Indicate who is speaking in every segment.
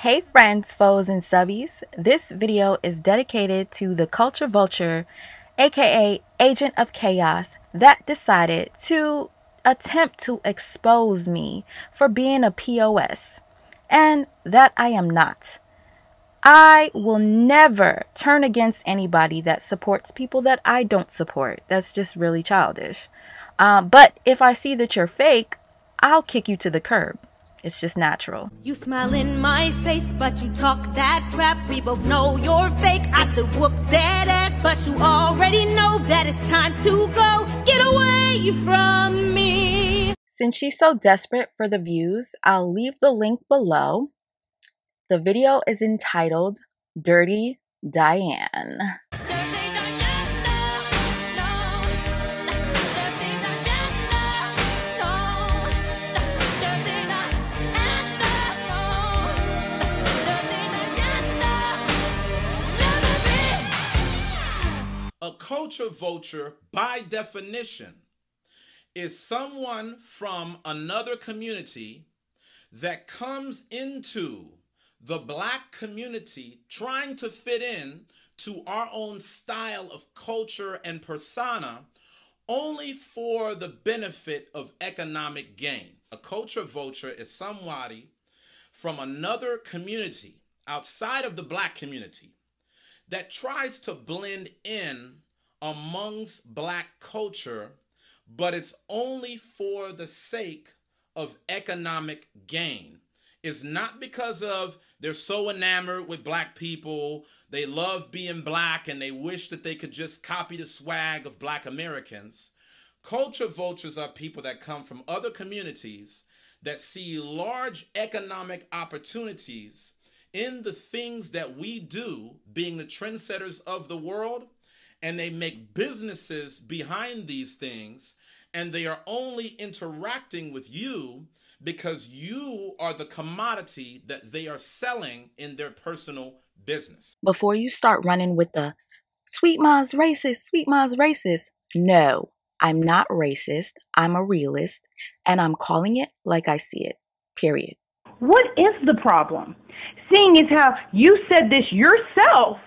Speaker 1: Hey friends, foes, and subbies. This video is dedicated to the culture vulture, aka Agent of Chaos, that decided to attempt to expose me for being a POS, and that I am not. I will never turn against anybody that supports people that I don't support. That's just really childish. Uh, but if I see that you're fake, I'll kick you to the curb. It's just natural.
Speaker 2: You smile in my face, but you talk that crap. We both know you're fake. I should whoop that ass, but you already know that it's time to go. Get away from me.
Speaker 1: Since she's so desperate for the views, I'll leave the link below. The video is entitled Dirty Diane.
Speaker 3: A culture vulture, by definition, is someone from another community that comes into the black community trying to fit in to our own style of culture and persona only for the benefit of economic gain. A culture vulture is somebody from another community outside of the black community that tries to blend in amongst black culture, but it's only for the sake of economic gain. It's not because of they're so enamored with black people, they love being black, and they wish that they could just copy the swag of black Americans. Culture vultures are people that come from other communities that see large economic opportunities in the things that we do, being the trendsetters of the world, and they make businesses behind these things, and they are only interacting with you because you are the commodity that they are selling in their personal business.
Speaker 1: Before you start running with the sweet mom's racist, sweet mom's racist, no, I'm not racist. I'm a realist, and I'm calling it like I see it, period.
Speaker 4: What is the problem? Seeing is how you said this yourself.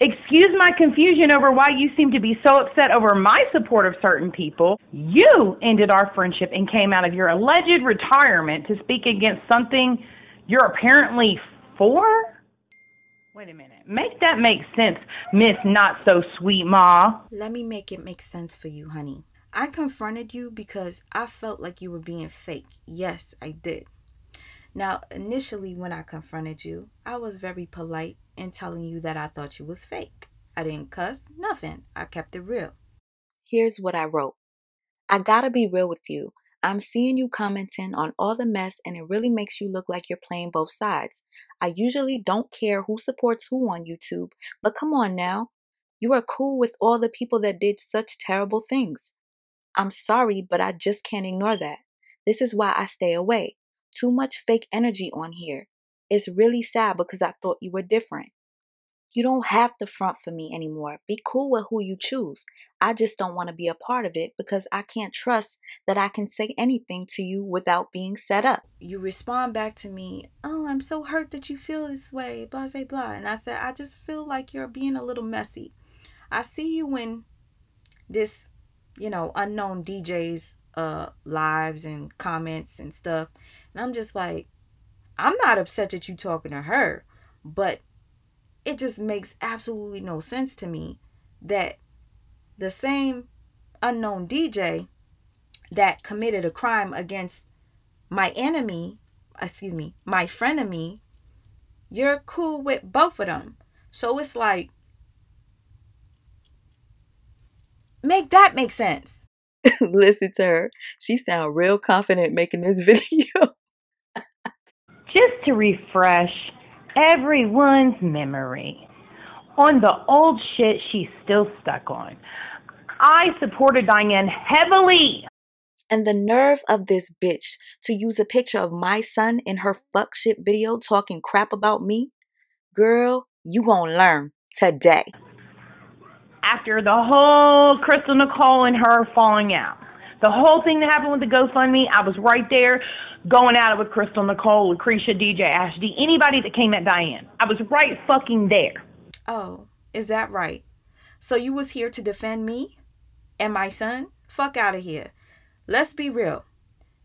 Speaker 4: Excuse my confusion over why you seem to be so upset over my support of certain people. You ended our friendship and came out of your alleged retirement to speak against something you're apparently for? Wait a minute. Make that make sense, Miss Not So Sweet Ma.
Speaker 1: Let me make it make sense for you, honey. I confronted you because I felt like you were being fake. Yes, I did. Now, initially, when I confronted you, I was very polite in telling you that I thought you was fake. I didn't cuss, nothing. I kept it real. Here's what I wrote I gotta be real with you. I'm seeing you commenting on all the mess, and it really makes you look like you're playing both sides. I usually don't care who supports who on YouTube, but come on now. You are cool with all the people that did such terrible things. I'm sorry, but I just can't ignore that. This is why I stay away. Too much fake energy on here. It's really sad because I thought you were different. You don't have to front for me anymore. Be cool with who you choose. I just don't want to be a part of it because I can't trust that I can say anything to you without being set up. You respond back to me, Oh, I'm so hurt that you feel this way, blah, blah, blah. And I said, I just feel like you're being a little messy. I see you in this, you know, unknown DJ's uh lives and comments and stuff. And I'm just like, I'm not upset that you talking to her, but it just makes absolutely no sense to me that the same unknown DJ that committed a crime against my enemy, excuse me, my frenemy, you're cool with both of them. So it's like, make that make sense. Listen to her. She sound real confident making this video.
Speaker 4: Just to refresh everyone's memory on the old shit she's still stuck on. I supported Diane heavily.
Speaker 1: And the nerve of this bitch to use a picture of my son in her fuck shit video talking crap about me. Girl, you gonna learn today.
Speaker 4: After the whole Crystal Nicole and her falling out, The whole thing that happened with the GoFundMe, I was right there going at it with Crystal, Nicole, Lucretia, DJ, Ashley, anybody that came at Diane. I was right fucking there.
Speaker 1: Oh, is that right? So you was here to defend me and my son? Fuck out of here. Let's be real.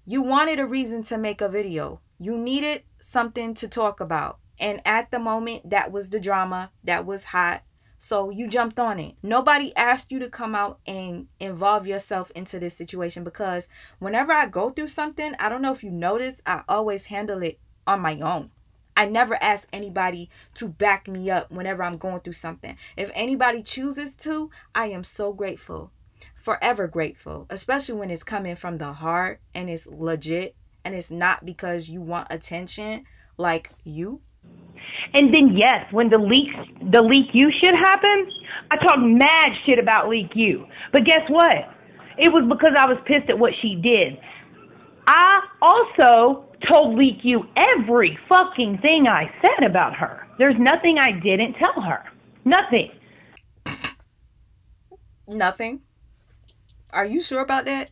Speaker 1: You wanted a reason to make a video. You needed something to talk about. And at the moment, that was the drama. That was hot. So you jumped on it. Nobody asked you to come out and involve yourself into this situation because whenever I go through something, I don't know if you notice, I always handle it on my own. I never ask anybody to back me up whenever I'm going through something. If anybody chooses to, I am so grateful. Forever grateful, especially when it's coming from the heart and it's legit and it's not because you want attention like you
Speaker 4: and then yes, when the leak the leak you shit happened, I talked mad shit about leak you. But guess what? It was because I was pissed at what she did. I also told leak you every fucking thing I said about her. There's nothing I didn't tell her. Nothing.
Speaker 1: Nothing. Are you sure about that?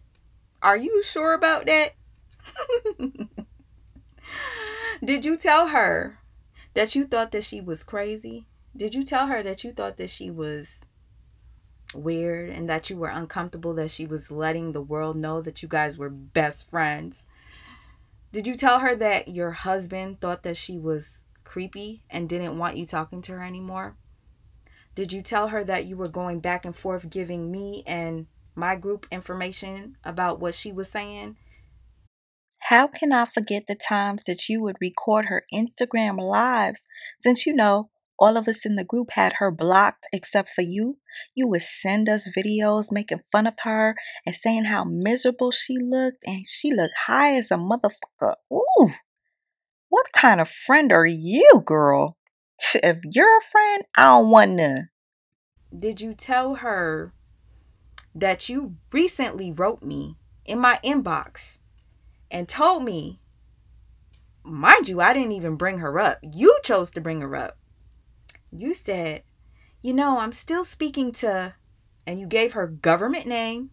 Speaker 1: Are you sure about that? Did you tell her that you thought that she was crazy? Did you tell her that you thought that she was weird and that you were uncomfortable that she was letting the world know that you guys were best friends? Did you tell her that your husband thought that she was creepy and didn't want you talking to her anymore? Did you tell her that you were going back and forth giving me and my group information about what she was saying
Speaker 5: how can I forget the times that you would record her Instagram lives? Since you know, all of us in the group had her blocked except for you. You would send us videos making fun of her and saying how miserable she looked, and she looked high as a motherfucker. Ooh, what kind of friend are you, girl? If you're a friend, I don't want none.
Speaker 1: Did you tell her that you recently wrote me in my inbox and told me, mind you, I didn't even bring her up. You chose to bring her up. You said, you know, I'm still speaking to, and you gave her government name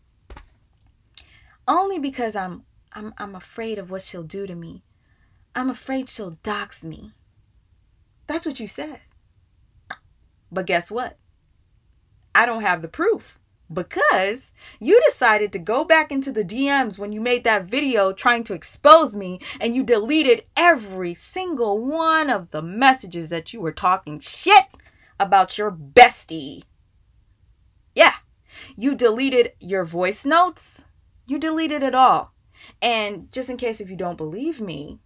Speaker 1: only because I'm I'm I'm afraid of what she'll do to me. I'm afraid she'll dox me. That's what you said. But guess what? I don't have the proof because you decided to go back into the DMs when you made that video trying to expose me and you deleted every single one of the messages that you were talking shit about your bestie. Yeah, you deleted your voice notes, you deleted it all. And just in case if you don't believe me,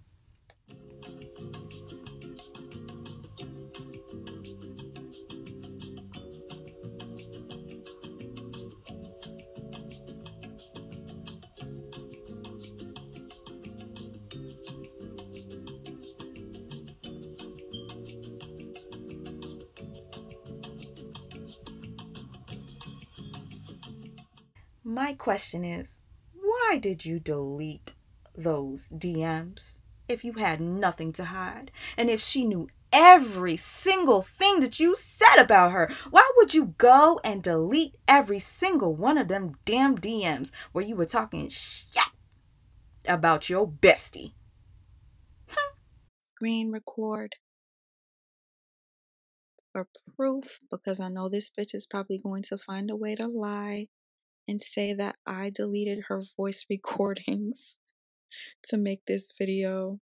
Speaker 1: My question is, why did you delete those DMs if you had nothing to hide? And if she knew every single thing that you said about her, why would you go and delete every single one of them damn DMs where you were talking shit about your bestie? Hmm.
Speaker 5: Screen record for proof because I know this bitch is probably going to find a way to lie and say that I deleted her voice recordings to make this video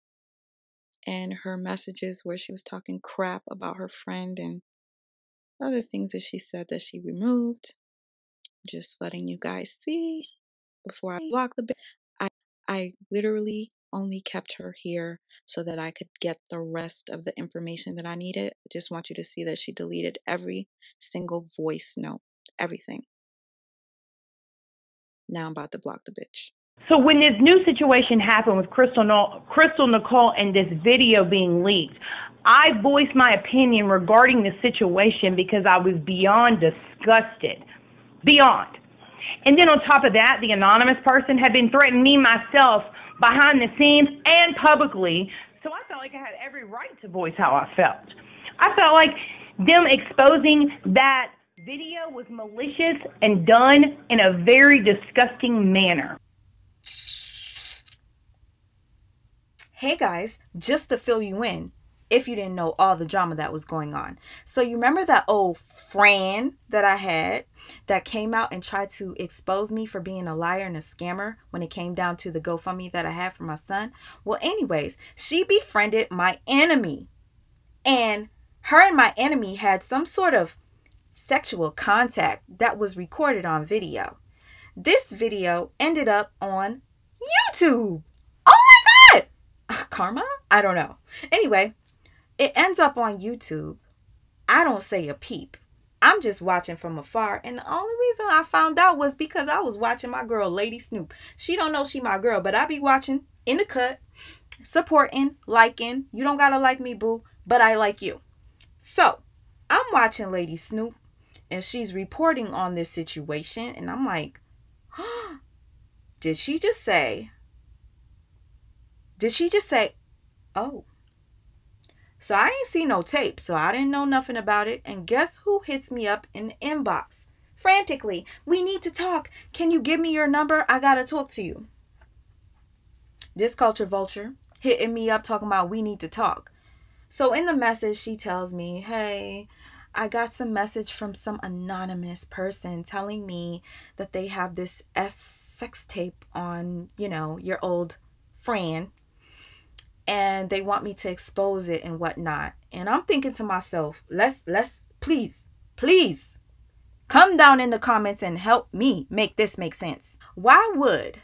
Speaker 5: and her messages where she was talking crap about her friend and other things that she said that she removed. Just letting you guys see before I block the I I literally only kept her here so that I could get the rest of the information that I needed. I just want you to see that she deleted every single voice note, everything. Now I'm about to block the bitch.
Speaker 4: So when this new situation happened with Crystal, Crystal Nicole and this video being leaked, I voiced my opinion regarding the situation because I was beyond disgusted. Beyond. And then on top of that, the anonymous person had been threatening me myself behind the scenes and publicly. So I felt like I had every right to voice how I felt. I felt like them exposing that video was malicious and done in a very disgusting manner.
Speaker 1: Hey guys, just to fill you in, if you didn't know all the drama that was going on. So you remember that old Fran that I had that came out and tried to expose me for being a liar and a scammer when it came down to the GoFundMe that I had for my son? Well, anyways, she befriended my enemy. And her and my enemy had some sort of sexual contact that was recorded on video. This video ended up on YouTube. Oh my God! Karma? I don't know. Anyway, it ends up on YouTube. I don't say a peep. I'm just watching from afar. And the only reason I found out was because I was watching my girl, Lady Snoop. She don't know she my girl, but I be watching in the cut, supporting, liking. You don't gotta like me, boo, but I like you. So I'm watching Lady Snoop and she's reporting on this situation. And I'm like, did she just say did she just say, oh? So I ain't see no tape, so I didn't know nothing about it. And guess who hits me up in the inbox? Frantically, we need to talk. Can you give me your number? I gotta talk to you. This culture vulture hitting me up talking about we need to talk. So in the message, she tells me, hey, I got some message from some anonymous person telling me that they have this S sex tape on, you know, your old friend and they want me to expose it and whatnot. And I'm thinking to myself, let's let's please, please come down in the comments and help me make this make sense. Why would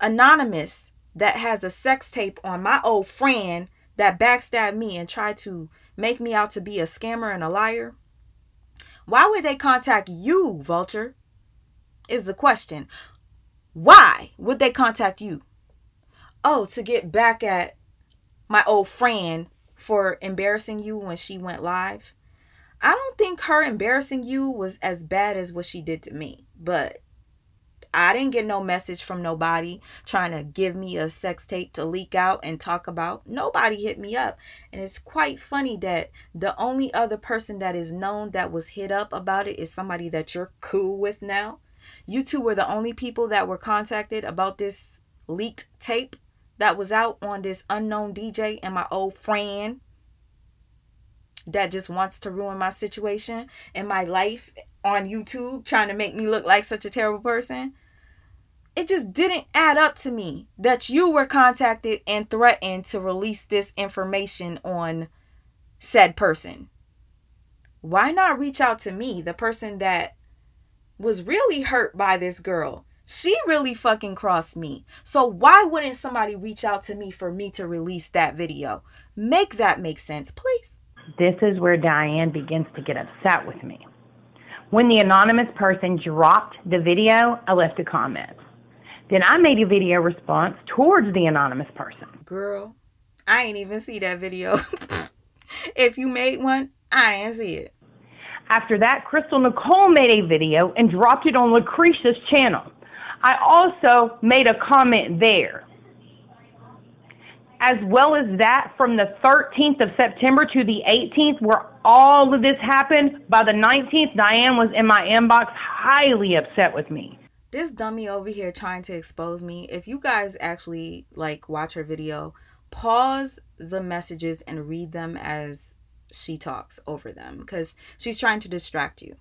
Speaker 1: anonymous that has a sex tape on my old friend that backstabbed me and tried to make me out to be a scammer and a liar? Why would they contact you, Vulture? Is the question. Why would they contact you? Oh, to get back at my old friend for embarrassing you when she went live. I don't think her embarrassing you was as bad as what she did to me, but I didn't get no message from nobody trying to give me a sex tape to leak out and talk about. Nobody hit me up. And it's quite funny that the only other person that is known that was hit up about it is somebody that you're cool with now. You two were the only people that were contacted about this leaked tape that was out on this unknown DJ and my old friend that just wants to ruin my situation and my life on YouTube, trying to make me look like such a terrible person. It just didn't add up to me that you were contacted and threatened to release this information on said person. Why not reach out to me, the person that was really hurt by this girl? She really fucking crossed me. So why wouldn't somebody reach out to me for me to release that video? Make that make sense, please.
Speaker 4: This is where Diane begins to get upset with me. When the anonymous person dropped the video, I left a comment. Then I made a video response towards the anonymous person.
Speaker 1: Girl, I ain't even see that video. if you made one, I didn't see it.
Speaker 4: After that, Crystal Nicole made a video and dropped it on Lucretia's channel. I also made a comment there. As well as that, from the 13th of September to the 18th, where all of this happened, by the 19th, Diane was in my inbox highly upset with me.
Speaker 1: This dummy over here trying to expose me. If you guys actually like watch her video, pause the messages and read them as she talks over them because she's trying to distract you.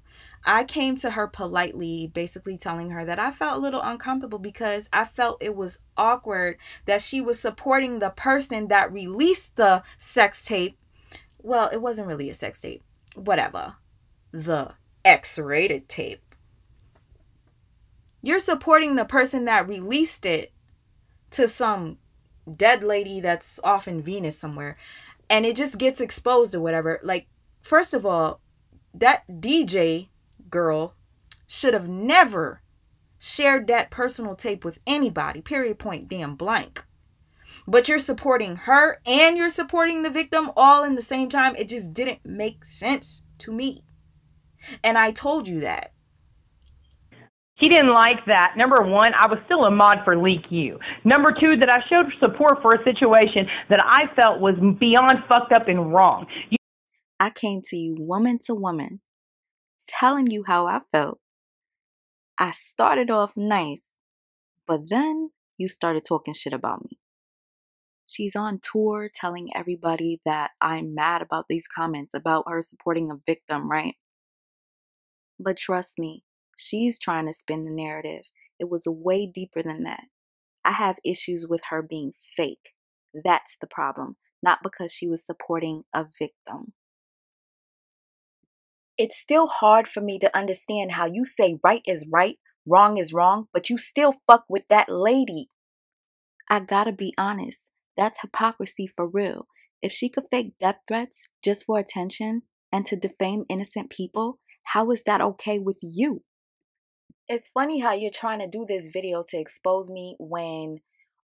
Speaker 1: I came to her politely, basically telling her that I felt a little uncomfortable because I felt it was awkward that she was supporting the person that released the sex tape. Well, it wasn't really a sex tape, whatever. The X rated tape. You're supporting the person that released it to some dead lady that's off in Venus somewhere and it just gets exposed or whatever. Like, first of all, that DJ girl should have never shared that personal tape with anybody, period, point, damn blank. But you're supporting her and you're supporting the victim all in the same time. It just didn't make sense to me. And I told you that.
Speaker 4: He didn't like that. Number one, I was still a mod for Leak You. Number two, that I showed support for a situation that I felt was beyond fucked up and wrong.
Speaker 1: You- I came to you woman to woman, telling you how I felt. I started off nice, but then you started talking shit about me. She's on tour telling everybody that I'm mad about these comments about her supporting a victim, right? But trust me, she's trying to spin the narrative. It was way deeper than that. I have issues with her being fake. That's the problem, not because she was supporting a victim. It's still hard for me to understand how you say right is right, wrong is wrong, but you still fuck with that lady. I gotta be honest, that's hypocrisy for real. If she could fake death threats just for attention and to defame innocent people, how is that okay with you? It's funny how you're trying to do this video to expose me when,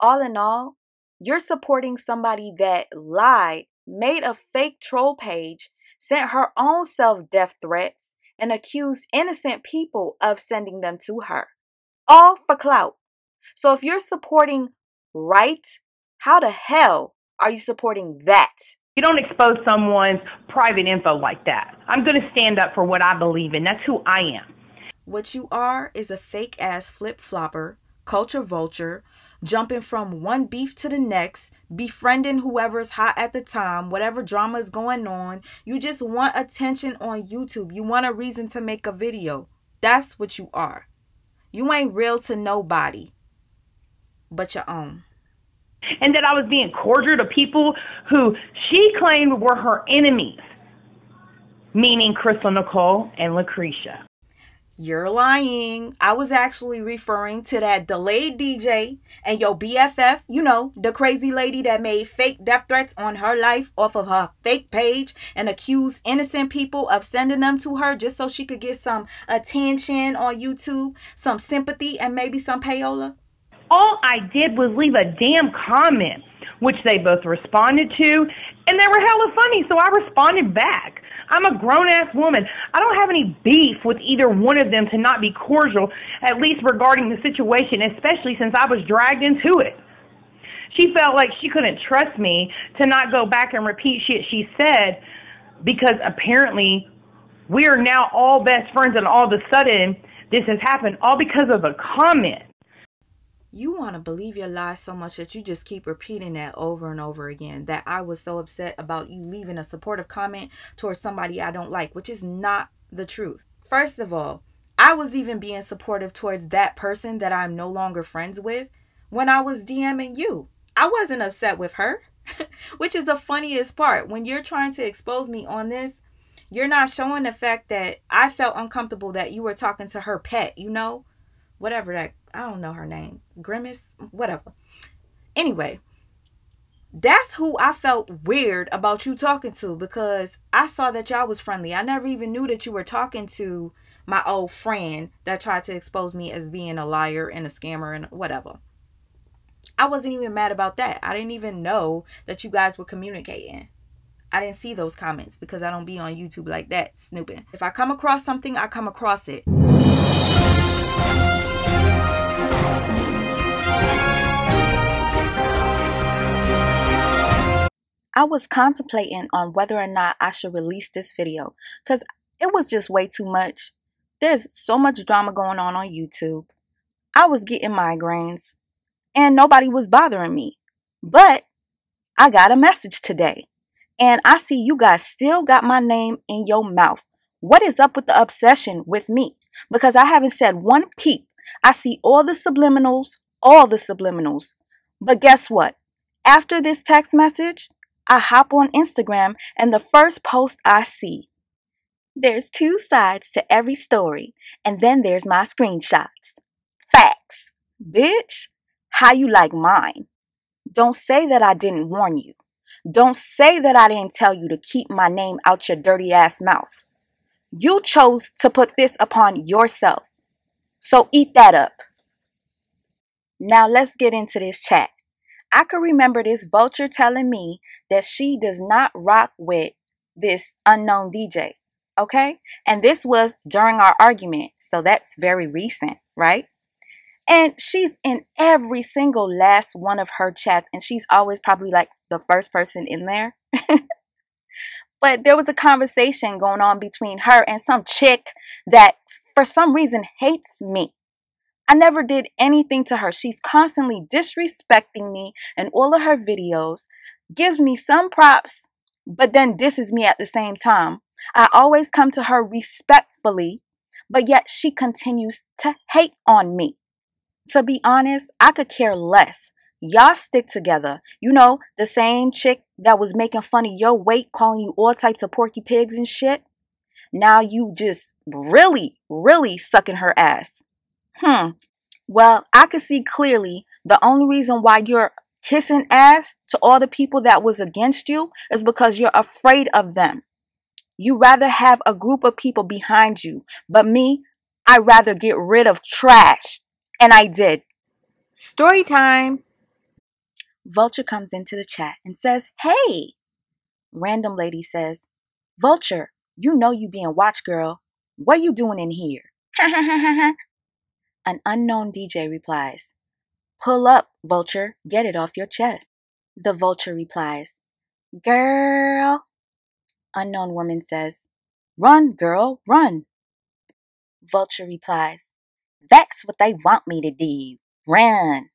Speaker 1: all in all, you're supporting somebody that lied, made a fake troll page, sent her own self death threats, and accused innocent people of sending them to her. All for clout. So if you're supporting right, how the hell are you supporting that?
Speaker 4: You don't expose someone's private info like that. I'm going to stand up for what I believe in. That's who I am.
Speaker 1: What you are is a fake ass flip flopper, culture vulture, jumping from one beef to the next, befriending whoever's hot at the time, whatever drama is going on. You just want attention on YouTube. You want a reason to make a video. That's what you are. You ain't real to nobody but your own
Speaker 4: and that I was being cordial to people who she claimed were her enemies, meaning Crystal Nicole and Lucretia.
Speaker 1: You're lying. I was actually referring to that delayed DJ and your BFF, you know, the crazy lady that made fake death threats on her life off of her fake page and accused innocent people of sending them to her just so she could get some attention on YouTube, some sympathy, and maybe some payola.
Speaker 4: All I did was leave a damn comment, which they both responded to, and they were hella funny, so I responded back. I'm a grown ass woman. I don't have any beef with either one of them to not be cordial, at least regarding the situation, especially since I was dragged into it. She felt like she couldn't trust me to not go back and repeat shit she said because apparently we are now all best friends and all of a sudden this has happened all because of a comment
Speaker 1: you want to believe your lies so much that you just keep repeating that over and over again. That I was so upset about you leaving a supportive comment towards somebody I don't like, which is not the truth. First of all, I was even being supportive towards that person that I'm no longer friends with when I was DMing you. I wasn't upset with her, which is the funniest part. When you're trying to expose me on this, you're not showing the fact that I felt uncomfortable that you were talking to her pet, you know? Whatever that I don't know her name. Grimace, whatever. Anyway, that's who I felt weird about you talking to because I saw that y'all was friendly. I never even knew that you were talking to my old friend that tried to expose me as being a liar and a scammer and whatever. I wasn't even mad about that. I didn't even know that you guys were communicating. I didn't see those comments because I don't be on YouTube like that snooping. If I come across something, I come across it. I was contemplating on whether or not I should release this video because it was just way too much. There's so much drama going on on YouTube. I was getting migraines and nobody was bothering me. But I got a message today and I see you guys still got my name in your mouth. What is up with the obsession with me? Because I haven't said one peep. I see all the subliminals, all the subliminals. But guess what? After this text message, I hop on Instagram and the first post I see. There's two sides to every story, and then there's my screenshots. Facts. Bitch, how you like mine? Don't say that I didn't warn you. Don't say that I didn't tell you to keep my name out your dirty ass mouth. You chose to put this upon yourself. So eat that up. Now let's get into this chat. I can remember this vulture telling me that she does not rock with this unknown DJ. Okay? And this was during our argument. So that's very recent, right? And she's in every single last one of her chats, and she's always probably like the first person in there. but there was a conversation going on between her and some chick that for some reason hates me. I never did anything to her. She's constantly disrespecting me in all of her videos, gives me some props, but then disses me at the same time. I always come to her respectfully, but yet she continues to hate on me. To be honest, I could care less. Y'all stick together. You know, the same chick that was making fun of your weight, calling you all types of porky pigs and shit. Now you just really, really sucking her ass. Hmm. Well, I can see clearly the only reason why you're kissing ass to all the people that was against you is because you're afraid of them. You rather have a group of people behind you, but me, I rather get rid of trash. And I did. Story time. Vulture comes into the chat and says, Hey. Random lady says, Vulture, you know you being watched, girl. What you doing in here? An unknown DJ replies, Pull up, Vulture. Get it off your chest. The Vulture replies, Girl. Unknown woman says, Run, girl, run. Vulture replies, That's what they want me to do. Run.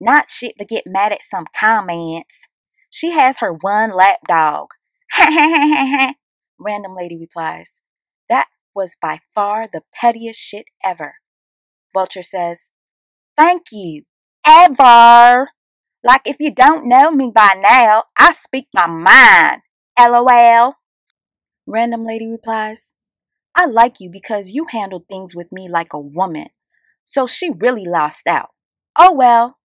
Speaker 1: Not shit to get mad at some comments. She has her one lap dog. Random lady replies, That was by far the pettiest shit ever. Vulture says, Thank you. Ever. Like if you don't know me by now, I speak my mind. LOL. Random lady replies, I like you because you handle things with me like a woman. So she really lost out. Oh well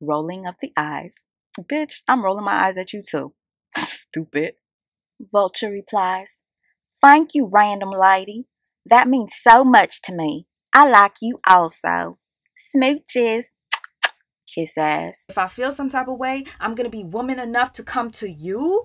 Speaker 1: rolling of the eyes. Bitch, I'm rolling my eyes at you too. Stupid. Vulture replies, Thank you, random lady. That means so much to me. I like you also. Smooches. Kiss ass. If I feel some type of way, I'm going to be woman enough to come to you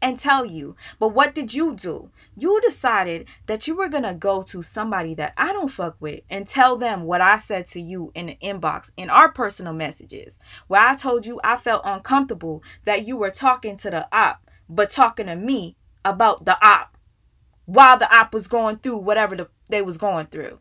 Speaker 1: and tell you. But what did you do? You decided that you were going to go to somebody that I don't fuck with and tell them what I said to you in the inbox in our personal messages, where I told you I felt uncomfortable that you were talking to the op, but talking to me about the op while the op was going through whatever the, they was going through.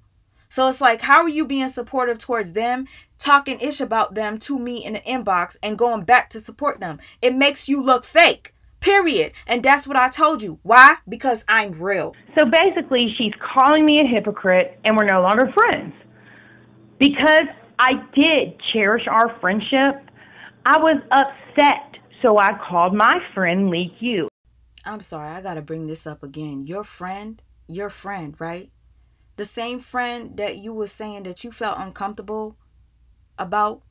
Speaker 1: So it's like, how are you being supportive towards them, talking ish about them to me in the inbox and going back to support them? It makes you look fake. Period. And that's what I told you. Why? Because I'm real.
Speaker 4: So basically, she's calling me a hypocrite and we're no longer friends. Because I did cherish our friendship, I was upset. So I called my friend Leak You.
Speaker 1: I'm sorry, I got to bring this up again. Your friend, your friend, right? The same friend that you were saying that you felt uncomfortable about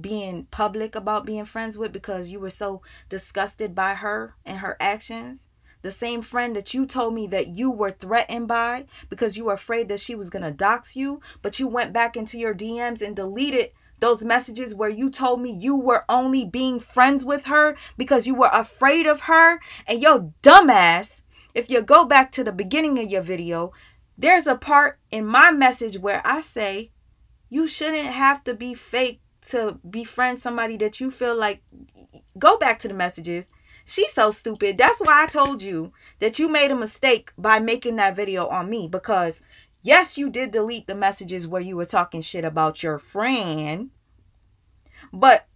Speaker 1: being public about being friends with because you were so disgusted by her and her actions. The same friend that you told me that you were threatened by because you were afraid that she was going to dox you, but you went back into your DMs and deleted those messages where you told me you were only being friends with her because you were afraid of her. And yo, dumbass, if you go back to the beginning of your video, there's a part in my message where I say you shouldn't have to be fake to befriend somebody that you feel like go back to the messages. She's so stupid. That's why i told you that you made a mistake by making that video on me because yes you did delete the messages where you were talking shit about your friend but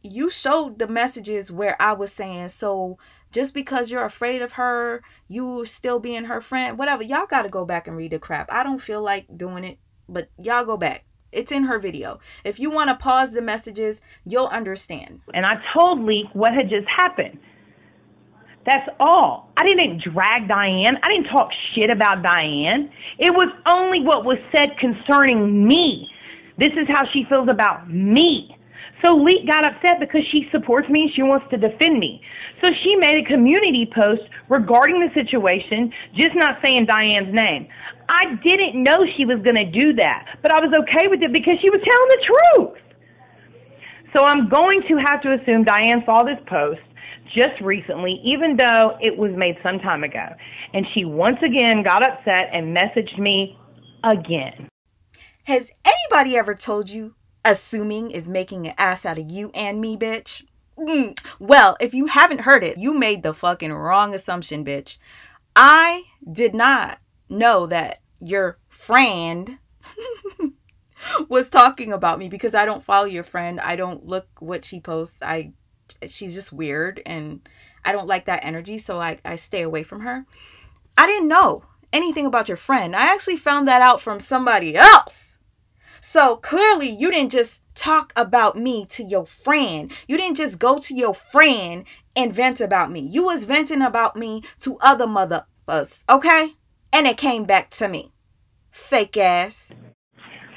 Speaker 1: you showed the messages where i was saying so just because you're afraid of her you still being her friend whatever y'all got to go back and read the crap i don't feel like doing it but y'all go back it's in her video. If you want to pause the messages, you'll understand.
Speaker 4: And I told Leak what had just happened. That's all. I didn't drag Diane. I didn't talk shit about Diane. It was only what was said concerning me. This is how she feels about me. So Leak got upset because she supports me and she wants to defend me. So she made a community post regarding the situation, just not saying Diane's name. I didn't know she was going to do that, but I was okay with it because she was telling the truth. So I'm going to have to assume Diane saw this post just recently, even though it was made some time ago. And she once again got upset and messaged me again.
Speaker 1: Has anybody ever told you assuming is making an ass out of you and me, bitch? Mm. Well, if you haven't heard it, you made the fucking wrong assumption, bitch. I did not know that your friend was talking about me because I don't follow your friend. I don't look what she posts. I she's just weird and I don't like that energy, so I, I stay away from her. I didn't know anything about your friend. I actually found that out from somebody else. So clearly you didn't just talk about me to your friend. You didn't just go to your friend and vent about me. You was venting about me to other motherfuckers, okay? And it came back to me. Fake ass.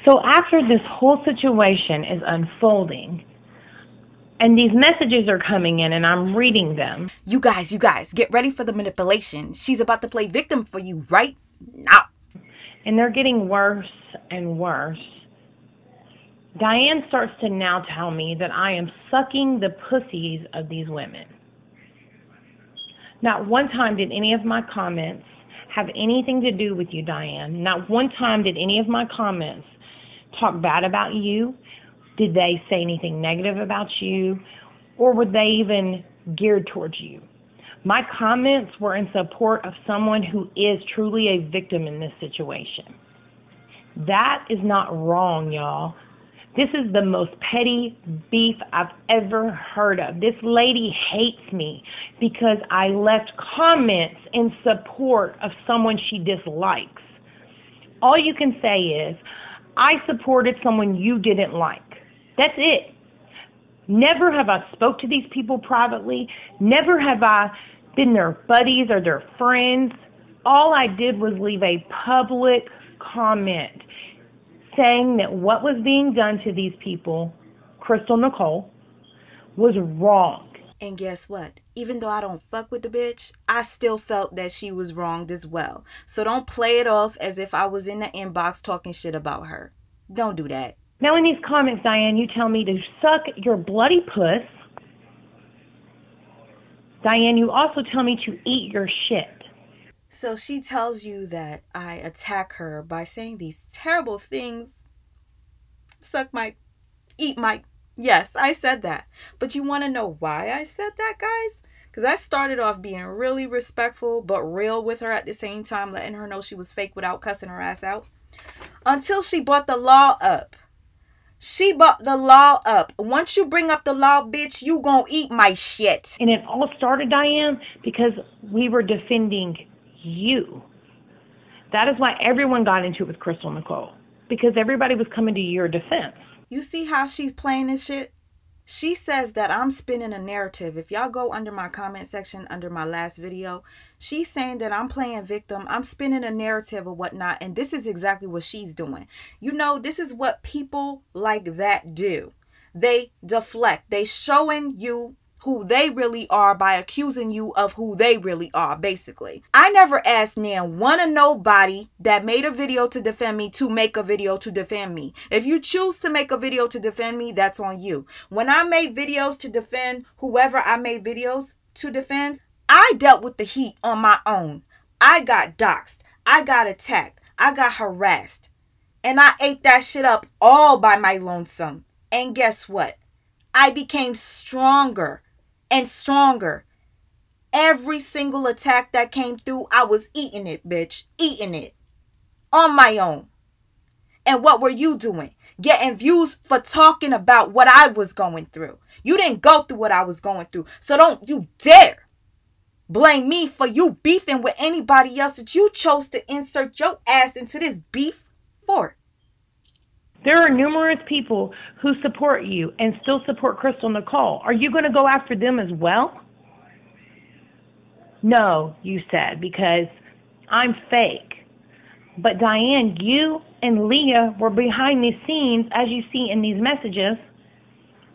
Speaker 4: So after this whole situation is unfolding, and these messages are coming in and I'm reading them.
Speaker 1: You guys, you guys, get ready for the manipulation. She's about to play victim for you right now.
Speaker 4: And they're getting worse and worse. Diane starts to now tell me that I am sucking the pussies of these women. Not one time did any of my comments have anything to do with you, Diane. Not one time did any of my comments talk bad about you. Did they say anything negative about you? Or were they even geared towards you? My comments were in support of someone who is truly a victim in this situation. That is not wrong, y'all. This is the most petty beef I've ever heard of. This lady hates me because I left comments in support of someone she dislikes. All you can say is, I supported someone you didn't like. That's it. Never have I spoke to these people privately. Never have I been their buddies or their friends. All I did was leave a public comment saying that what was being done to these people, Crystal Nicole, was wrong.
Speaker 1: And guess what? Even though I don't fuck with the bitch, I still felt that she was wronged as well. So don't play it off as if I was in the inbox talking shit about her. Don't do that.
Speaker 4: Now, in these comments, Diane, you tell me to suck your bloody puss. Diane, you also tell me to eat your shit.
Speaker 1: So she tells you that I attack her by saying these terrible things. Suck my, eat my. Yes, I said that. But you want to know why I said that, guys? Because I started off being really respectful but real with her at the same time, letting her know she was fake without cussing her ass out. Until she brought the law up. She brought the law up. Once you bring up the law, bitch, you gonna eat my shit.
Speaker 4: And it all started, Diane, because we were defending you. That is why everyone got into it with Crystal Nicole because everybody was coming to your defense.
Speaker 1: You see how she's playing this shit? She says that I'm spinning a narrative. If y'all go under my comment section under my last video, she's saying that I'm playing victim. I'm spinning a narrative or whatnot. And this is exactly what she's doing. You know, this is what people like that do. They deflect. They showing you who they really are by accusing you of who they really are, basically. I never asked Nan one of nobody that made a video to defend me to make a video to defend me. If you choose to make a video to defend me, that's on you. When I made videos to defend whoever I made videos to defend, I dealt with the heat on my own. I got doxxed. I got attacked. I got harassed. And I ate that shit up all by my lonesome. And guess what? I became stronger and stronger. Every single attack that came through, I was eating it, bitch. Eating it. On my own. And what were you doing? Getting views for talking about what I was going through. You didn't go through what I was going through. So don't you dare blame me for you beefing with anybody else that you chose to insert your ass into this beef for.
Speaker 4: There are numerous people who support you and still support Crystal Nicole. Are you going to go after them as well? No, you said, because I'm fake. But Diane, you and Leah were behind the scenes, as you see in these messages,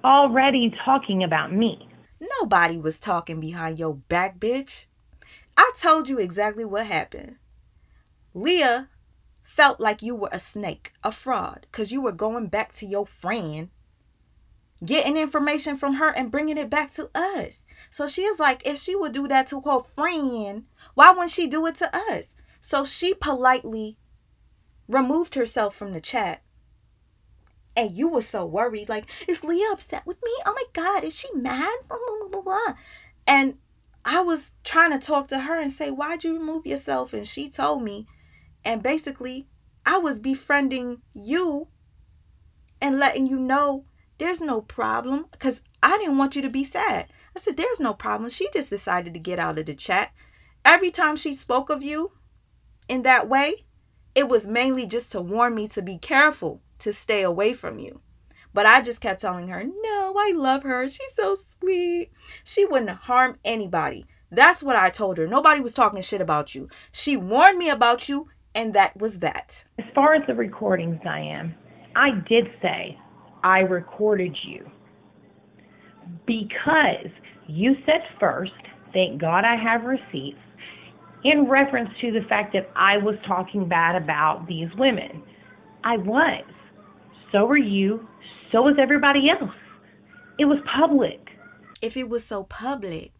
Speaker 4: already talking about me.
Speaker 1: Nobody was talking behind your back, bitch. I told you exactly what happened. Leah felt like you were a snake, a fraud, because you were going back to your friend, getting information from her and bringing it back to us. So she is like, if she would do that to her friend, why wouldn't she do it to us? So she politely removed herself from the chat. And you were so worried, like, is Leah upset with me? Oh my God, is she mad? Blah, blah, blah, blah. And I was trying to talk to her and say, why'd you remove yourself? And she told me and basically, I was befriending you and letting you know there's no problem because I didn't want you to be sad. I said, There's no problem. She just decided to get out of the chat. Every time she spoke of you in that way, it was mainly just to warn me to be careful to stay away from you. But I just kept telling her, No, I love her. She's so sweet. She wouldn't harm anybody. That's what I told her. Nobody was talking shit about you. She warned me about you, and that was that.
Speaker 4: As far as the recordings, Diane, I did say I recorded you because you said first, thank God I have receipts, in reference to the fact that I was talking bad about these women. I was. So were you. So was everybody else. It was public.
Speaker 1: If it was so public,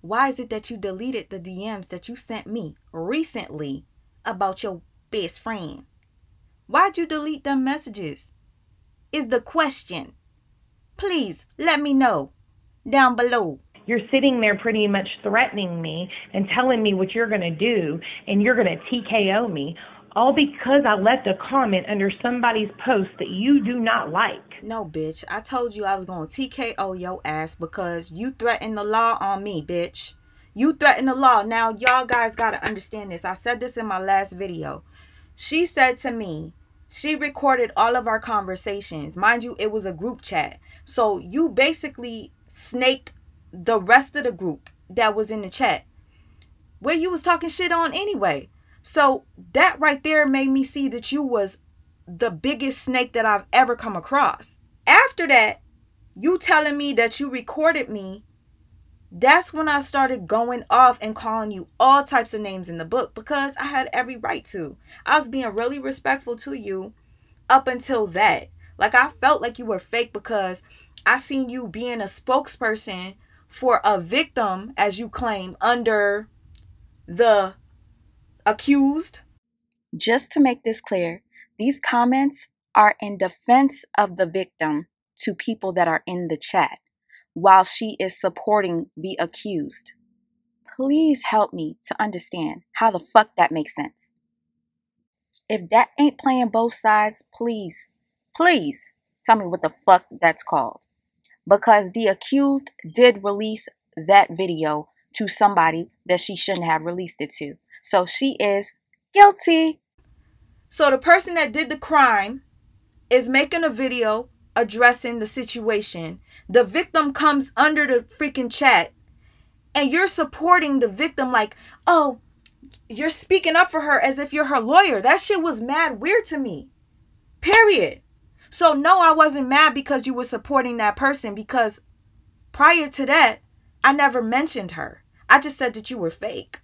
Speaker 1: why is it that you deleted the DMs that you sent me recently about your best friend? Why'd you delete them messages? Is the question. Please let me know down below.
Speaker 4: You're sitting there pretty much threatening me and telling me what you're going to do and you're going to TKO me all because I left a comment under somebody's post that you do not like.
Speaker 1: No, bitch. I told you I was going to TKO your ass because you threatened the law on me, bitch. You threaten the law. Now, y'all guys got to understand this. I said this in my last video. She said to me, she recorded all of our conversations. Mind you, it was a group chat. So you basically snaked the rest of the group that was in the chat where you was talking shit on anyway. So that right there made me see that you was the biggest snake that I've ever come across. After that, you telling me that you recorded me, that's when I started going off and calling you all types of names in the book because I had every right to. I was being really respectful to you up until that. Like I felt like you were fake because I seen you being a spokesperson for a victim, as you claim, under the accused. Just to make this clear, these comments are in defense of the victim to people that are in the chat while she is supporting the accused. Please help me to understand how the fuck that makes sense. If that ain't playing both sides, please, please tell me what the fuck that's called. Because the accused did release that video to somebody that she shouldn't have released it to. So she is guilty. So the person that did the crime is making a video addressing the situation. The victim comes under the freaking chat and you're supporting the victim like, "Oh, you're speaking up for her as if you're her lawyer." That shit was mad weird to me. Period. So no, I wasn't mad because you were supporting that person because prior to that, I never mentioned her. I just said that you were fake.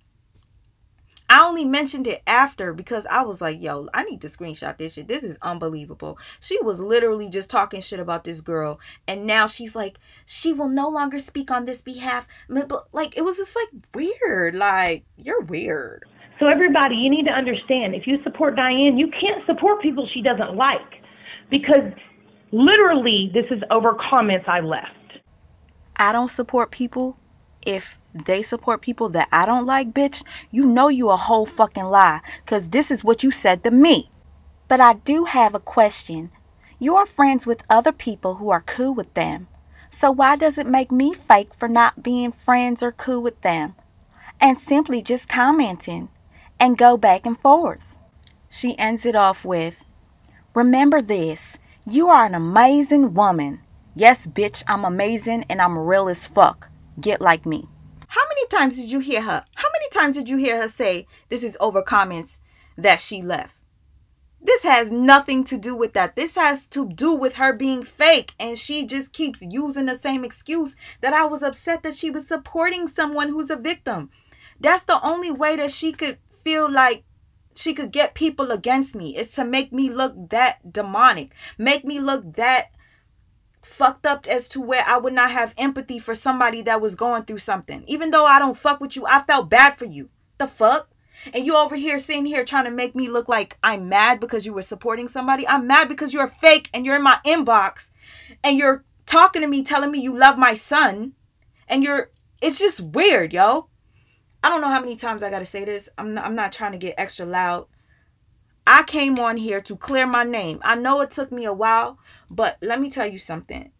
Speaker 1: I only mentioned it after because I was like, yo, I need to screenshot this shit. This is unbelievable. She was literally just talking shit about this girl. And now she's like, she will no longer speak on this behalf. But like, it was just like weird. Like, you're weird.
Speaker 4: So, everybody, you need to understand if you support Diane, you can't support people she doesn't like because literally this is over comments I left.
Speaker 1: I don't support people if they support people that I don't like, bitch, you know you a whole fucking lie. Cause this is what you said to me. But I do have a question. You are friends with other people who are cool with them. So why does it make me fake for not being friends or cool with them? And simply just commenting and go back and forth. She ends it off with, Remember this, you are an amazing woman. Yes, bitch, I'm amazing and I'm real as fuck. Get like me. How many times did you hear her? How many times did you hear her say this is over comments that she left? This has nothing to do with that. This has to do with her being fake. And she just keeps using the same excuse that I was upset that she was supporting someone who's a victim. That's the only way that she could feel like she could get people against me is to make me look that demonic, make me look that fucked up as to where I would not have empathy for somebody that was going through something. Even though I don't fuck with you, I felt bad for you. The fuck? And you over here sitting here trying to make me look like I'm mad because you were supporting somebody. I'm mad because you're fake and you're in my inbox and you're talking to me telling me you love my son and you're it's just weird, yo. I don't know how many times I got to say this. I'm not, I'm not trying to get extra loud. I came on here to clear my name. I know it took me a while, but let me tell you something.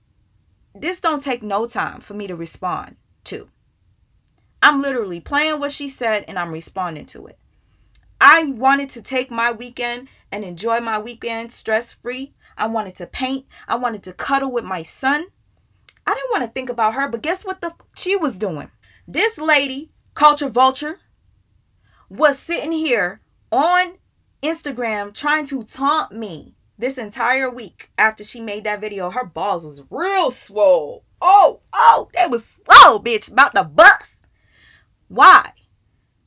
Speaker 1: This don't take no time for me to respond to. I'm literally playing what she said and I'm responding to it. I wanted to take my weekend and enjoy my weekend stress free. I wanted to paint. I wanted to cuddle with my son. I didn't want to think about her, but guess what the she was doing? This lady, Culture Vulture, was sitting here on Instagram trying to taunt me this entire week after she made that video. Her balls was real swole. Oh, oh, they was swole, bitch, about the bust. Why?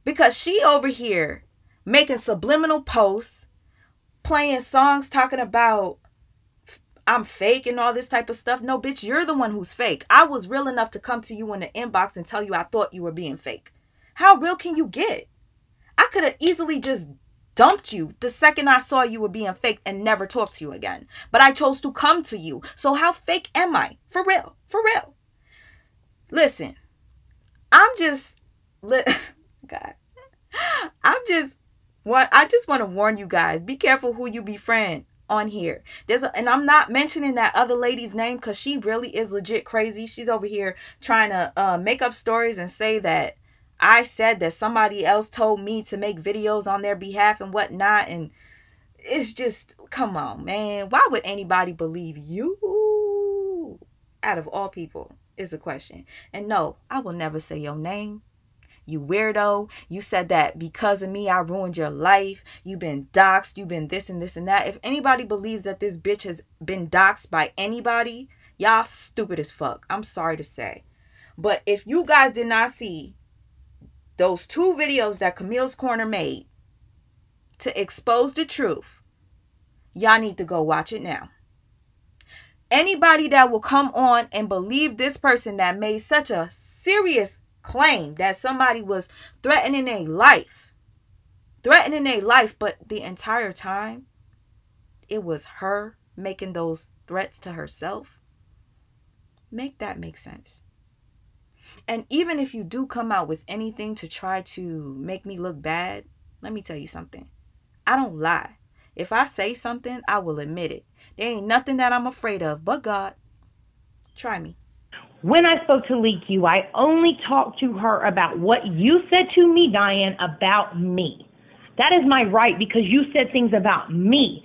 Speaker 1: Because she over here making subliminal posts, playing songs talking about I'm fake and all this type of stuff. No, bitch, you're the one who's fake. I was real enough to come to you in the inbox and tell you I thought you were being fake. How real can you get? I could have easily just dumped you the second I saw you were being fake and never talked to you again. But I chose to come to you. So how fake am I? For real. For real. Listen, I'm just God. I'm just what I just want to warn you guys. Be careful who you befriend on here. There's a, and I'm not mentioning that other lady's name because she really is legit crazy. She's over here trying to uh, make up stories and say that I said that somebody else told me to make videos on their behalf and whatnot. And it's just, come on, man. Why would anybody believe you? Out of all people, is a question. And no, I will never say your name. You weirdo. You said that because of me, I ruined your life. You've been doxxed. You've been this and this and that. If anybody believes that this bitch has been doxxed by anybody, y'all stupid as fuck. I'm sorry to say. But if you guys did not see those two videos that Camille's Corner made to expose the truth, y'all need to go watch it now. Anybody that will come on and believe this person that made such a serious claim that somebody was threatening a life, threatening a life, but the entire time it was her making those threats to herself. Make that make sense. And even if you do come out with anything to try to make me look bad, let me tell you something. I don't lie. If I say something, I will admit it. There ain't nothing that I'm afraid of but God. Try me.
Speaker 4: When I spoke to Leak You, I only talked to her about what you said to me, Diane, about me. That is my right because you said things about me.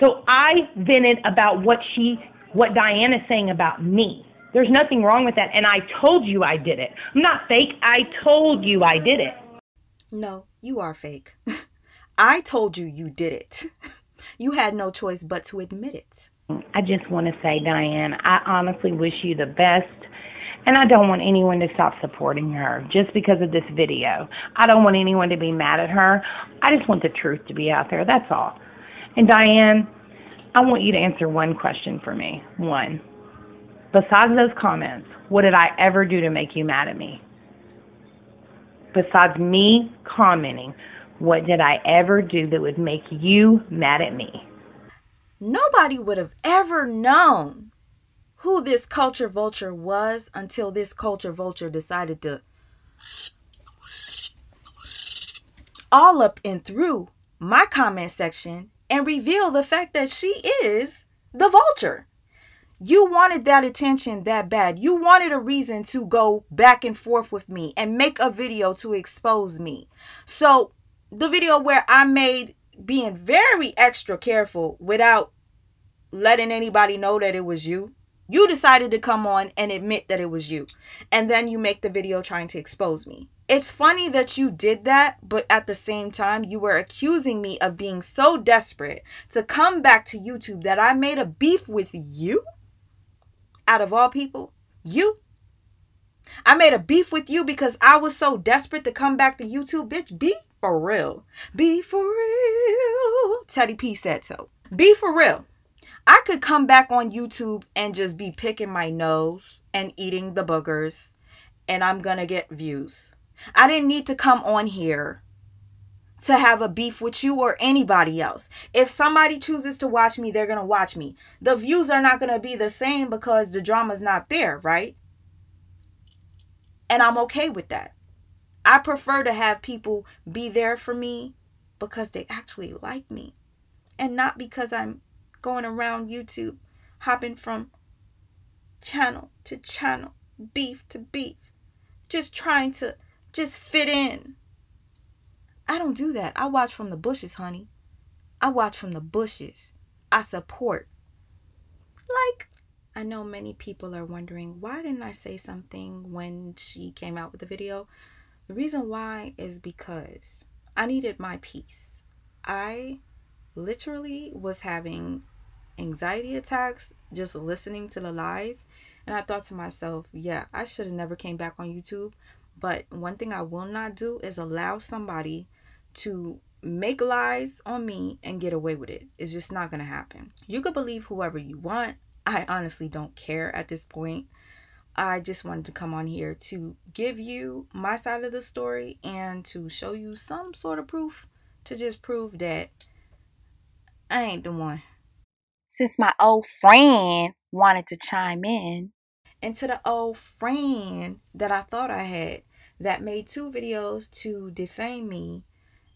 Speaker 4: So I vented about what she, what Diane is saying about me. There's nothing wrong with that. And I told you I did it. I'm not fake. I told you I did it.
Speaker 1: No, you are fake. I told you you did it. You had no choice but to admit it.
Speaker 4: I just want to say, Diane, I honestly wish you the best. And I don't want anyone to stop supporting her just because of this video. I don't want anyone to be mad at her. I just want the truth to be out there. That's all. And Diane, I want you to answer one question for me. One. Besides those comments, what did I ever do to make you mad at me? Besides me commenting, what did I ever do that would make you mad at me?
Speaker 1: Nobody would have ever known who this culture vulture was until this culture vulture decided to all up and through my comment section and reveal the fact that she is the vulture. You wanted that attention that bad. You wanted a reason to go back and forth with me and make a video to expose me. So, the video where I made being very extra careful without letting anybody know that it was you. You decided to come on and admit that it was you. And then you make the video trying to expose me. It's funny that you did that, but at the same time, you were accusing me of being so desperate to come back to YouTube that I made a beef with you? Out of all people, you? I made a beef with you because I was so desperate to come back to YouTube, bitch. Be for real. Be for real. Teddy P said so. Be for real. I could come back on YouTube and just be picking my nose and eating the boogers, and I'm to get views. I didn't need to come on here to have a beef with you or anybody else. If somebody chooses to watch me, they're going to watch me. The views are not going to be the same because the drama's not there, right? And I'm okay with that. I prefer to have people be there for me because they actually like me and not because I'm going around YouTube hopping from channel to channel, beef to beef, just trying to just fit in. I don't do that. I watch from the bushes, honey. I watch from the bushes. I support. Like, I know many people are wondering why didn't I say something when she came out with the video? The reason why is because I needed my peace. I literally was having anxiety attacks just listening to the lies and I thought to myself, yeah, I should have never came back on YouTube. But one thing I will not do is allow somebody to make lies on me and get away with it. It's just not going to happen. You could believe whoever you want. I honestly don't care at this point. I just wanted to come on here to give you my side of the story and to show you some sort of proof to just prove that I ain't the one.
Speaker 2: Since my old friend wanted to chime in,
Speaker 1: and to the old friend that I thought I had that made two videos to defame me,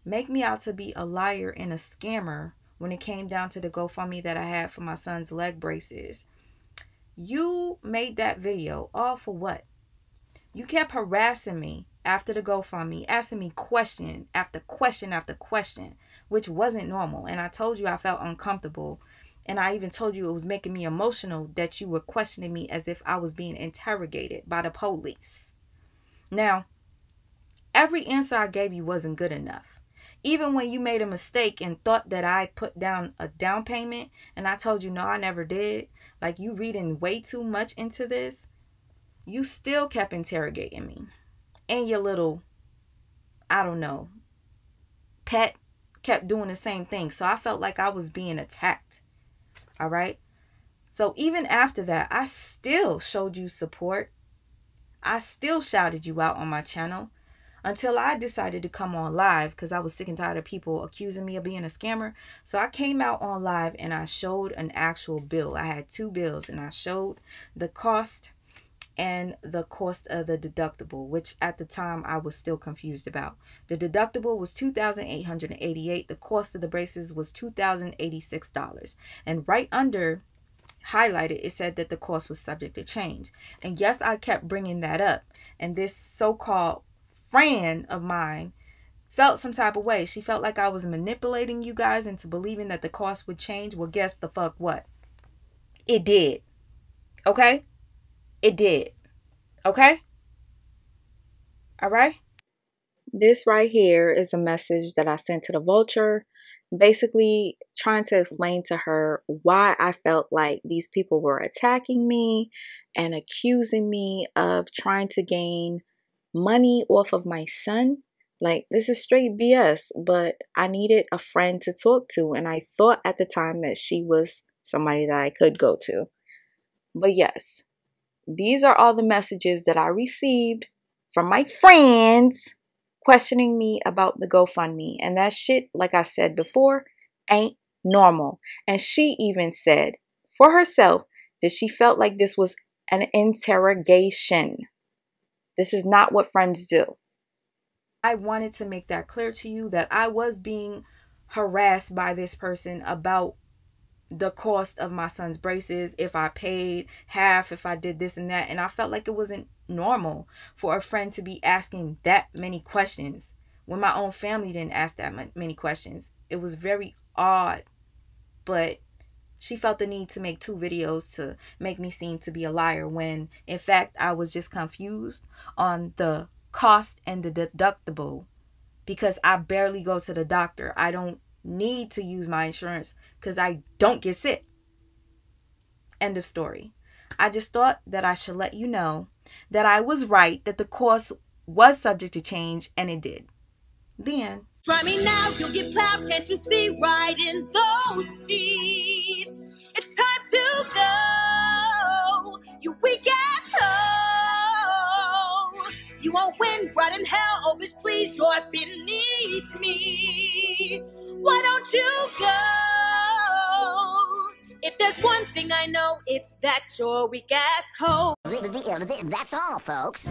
Speaker 1: make me out to be a liar and a scammer when it came down to the GoFundMe that I had for my son's leg braces. You made that video all for what? You kept harassing me after the GoFundMe, asking me question after question after question, which wasn't normal. And I told you I felt uncomfortable and I even told you it was making me emotional that you were questioning me as if I was being interrogated by the police. Now, every answer I gave you wasn't good enough. Even when you made a mistake and thought that I put down a down payment and I told you no, I never did, like you reading way too much into this, you still kept interrogating me. And your little, I don't know, pet kept doing the same thing. So I felt like I was being attacked. All right. So even after that, I still showed you support. I still shouted you out on my channel until I decided to come on live because I was sick and tired of people accusing me of being a scammer. So I came out on live and I showed an actual bill. I had two bills and I showed the cost and the cost of the deductible, which at the time I was still confused about. The deductible was $2,888. The cost of the braces was $2,086. And right under highlighted, it said that the cost was subject to change. And yes, I kept bringing that up. And this so-called friend of mine felt some type of way. She felt like I was manipulating you guys into believing that the cost would change. Well, guess the fuck what? It did. Okay? It did. Okay? All right? This right here is a message that I sent to the vulture, basically trying to explain to her why I felt like these people were attacking me and accusing me of trying to gain money off of my son. Like, this is straight BS, but I needed a friend to talk to, and I thought at the time that she was somebody that I could go to. But yes, these are all the messages that I received from my friends questioning me about the GoFundMe. And that shit, like I said before, ain't normal. And she even said for herself that she felt like this was an interrogation. This is not what friends do. I wanted to make that clear to you that I was being harassed by this person about the cost of my son's braces, if I paid half, if I did this and that. And I felt like it wasn't normal for a friend to be asking that many questions when my own family didn't ask that many questions. It was very odd, but she felt the need to make two videos to make me seem to be a liar when in fact I was just confused on the cost and the deductible because I barely go to the doctor. I don't need to use my insurance because I don't get sick. End of story. I just thought that I should let you know that I was right, that the course was subject to change, and it did. The end.
Speaker 2: Try me now, you'll get plowed. Can't you see right in those teeth? To go. You weak asshole. You won't win right in hell. Oh, please, you're beneath me. Why don't you go? If there's one thing I know, it's that you're weak asshole.
Speaker 6: That's all, folks.